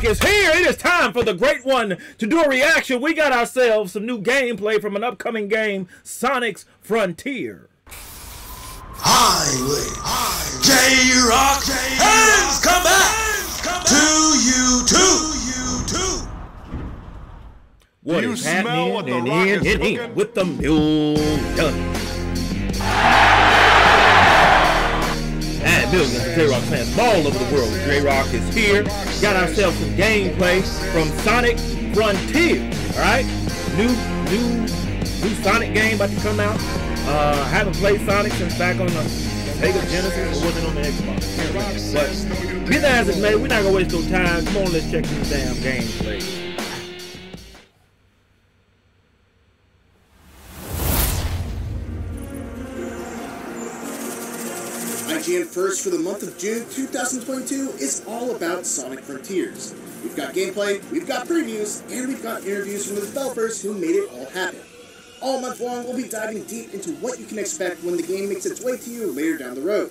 Rock is here. It is time for the great one to do a reaction. We got ourselves some new gameplay from an upcoming game, Sonic Frontiers. Highway, J Rocc has come back to you too. What you is smell happening what The and Rock in, is in, in cooking? with the mule done. Millions of J-Rocc fans all over the world. J-Rocc is here. Got ourselves some gameplay from Sonic Frontier. Alright? New new new Sonic game about to come out. Uh haven't played Sonic since back on the Sega Genesis or wasn't on the Xbox? But be that as it may, we're not gonna waste no time. Come on, let's check this damn gameplay. IGN First for the month of June 2022 is all about Sonic Frontiers. We've got gameplay, we've got previews, and we've got interviews from the developers who made it all happen. All month long, we'll be diving deep into what you can expect when the game makes its way to you later down the road.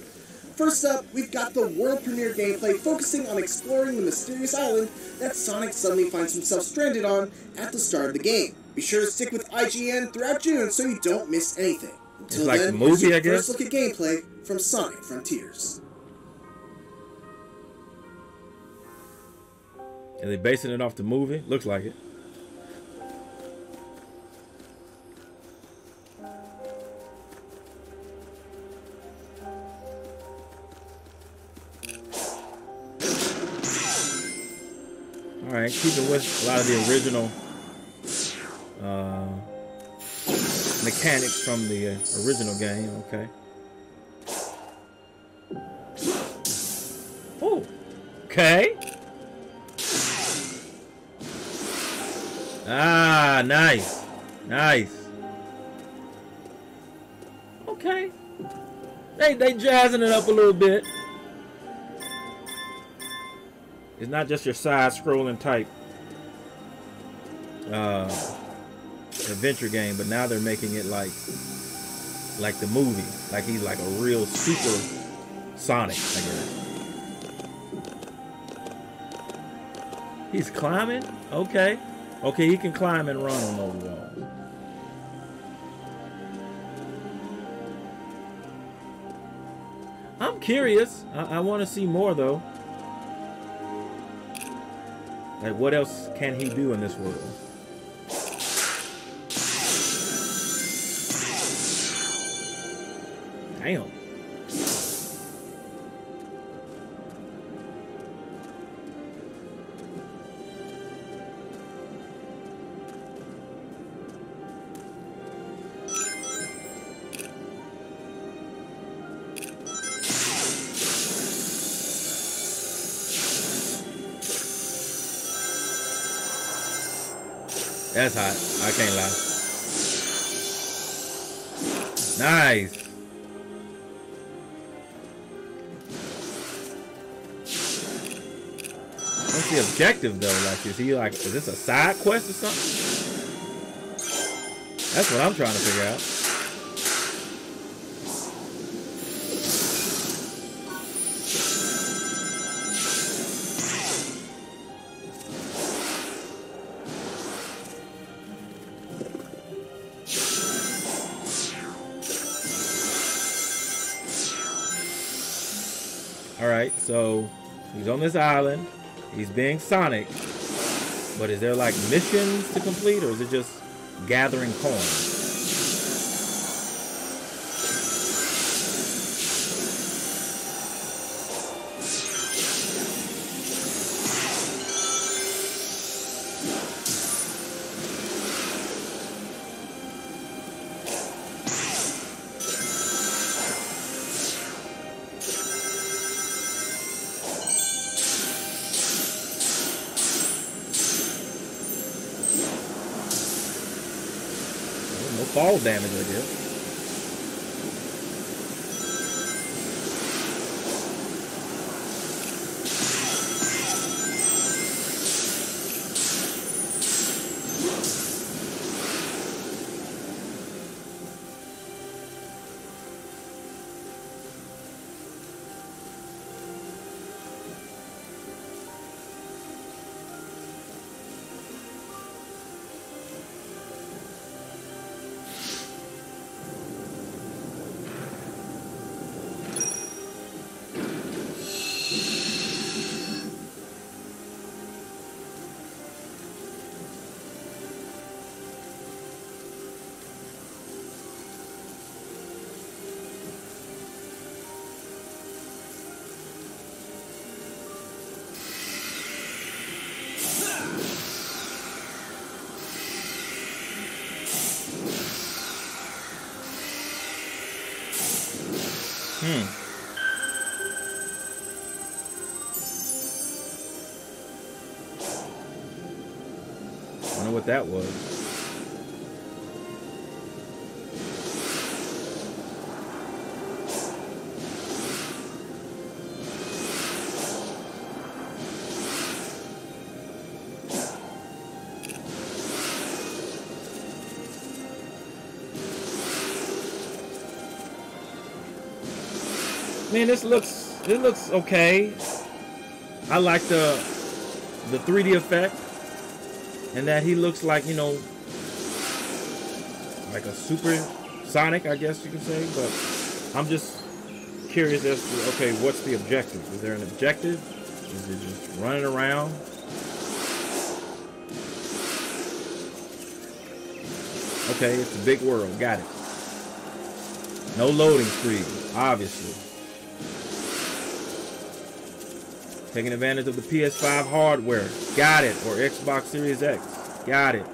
First up, we've got the world premiere gameplay focusing on exploring the mysterious island that Sonic suddenly finds himself stranded on at the start of the game. Be sure to stick with IGN throughout June so you don't miss anything. Until like then, the movie, I guess? First look at gameplay from Sonic Frontiers. And they basing it off the movie? Looks like it. All right, keeping with a lot of the original uh, mechanics from the uh, original game. Okay. Okay. Ah, nice. Nice. Okay. They they jazzing it up a little bit. It's not just your side scrolling type uh adventure game, but now they're making it like like the movie. Like he's like a real super Sonic, I guess. He's climbing? Okay. Okay, he can climb and run on those walls. I'm curious. I, I want to see more though. Like, what else can he do in this world? Damn. That's hot. I can't lie. Nice. What's the objective though? Like, is he like, is this a side quest or something? That's what I'm trying to figure out. So he's on this island. He's being Sonic. But is there like missions to complete or is it just gathering coins? Fall damage, I guess. I know what that was. Man, this looks it looks okay. I like the the 3D effect and that he looks like you know like a super Sonic, I guess you could say. But I'm just curious as to okay, what's the objective? Is there an objective? Is it just running around? Okay, it's a big world. Got it. No loading screen, obviously. Taking advantage of the PS5 hardware. Got it. Or Xbox Series X. Got it.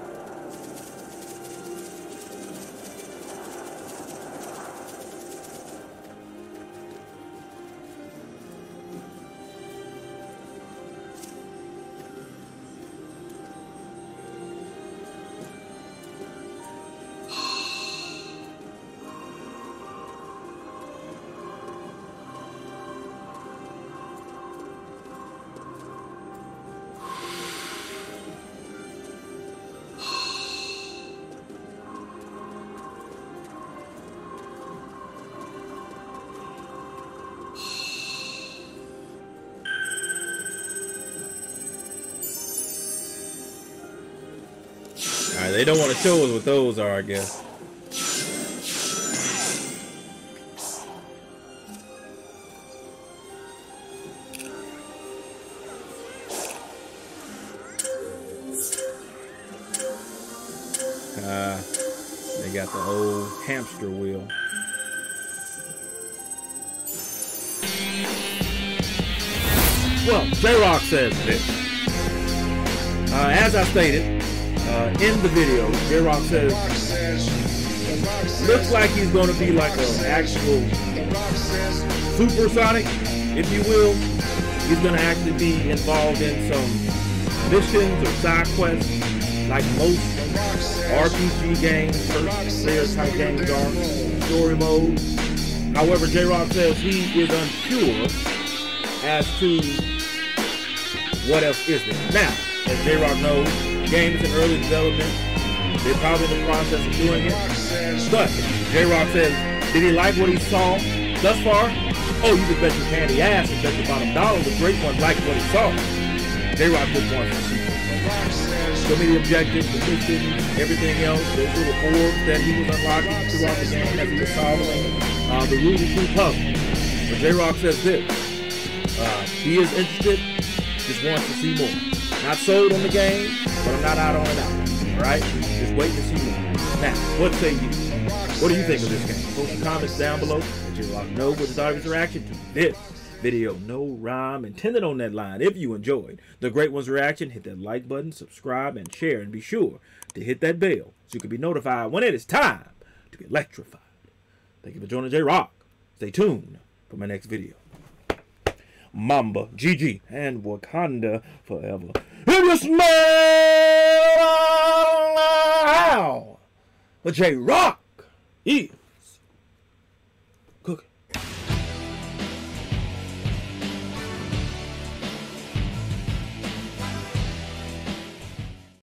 They don't want to show us what those are, I guess. Uh, they got the old hamster wheel. Well, J-Rocc says this. Uh, as I stated, uh, in the video, J Rocc says, looks like he's going to be like an actual supersonic, if you will. He's going to actually be involved in some missions or side quests, like most RPG games, first player type games are, story mode. However, J Rocc says he is unsure as to what else is there. Now, as J Rocc knows, game is in early development. They're probably in the process of doing it. But J Rocc says, did he like what he saw thus far? Oh, you can bet your candy ass and bet your bottom dollar the great one liked what he saw. J Rocc just wants to see. Show me the objectives, the missions, everything else, those little orbs that he was unlocking throughout the game as he was solving uh, the Ruby Tree puzzle. But J Rocc says this. Uh, he is interested, just wants to see more. Not sold on the game, but I'm not out on it out. Alright? Just wait to see more. Now, what say you? What do you think of this game? Post your comments down below. Let your lot know what thought of reaction to this video. No rhyme intended on that line. If you enjoyed the Great One's reaction, hit that like button, subscribe, and share. And be sure to hit that bell so you can be notified when it is time to be electrified. Thank you for joining J Rocc. Stay tuned for my next video. Mamba, GG, and Wakanda forever. If you smell how, but J Rocc, yeah.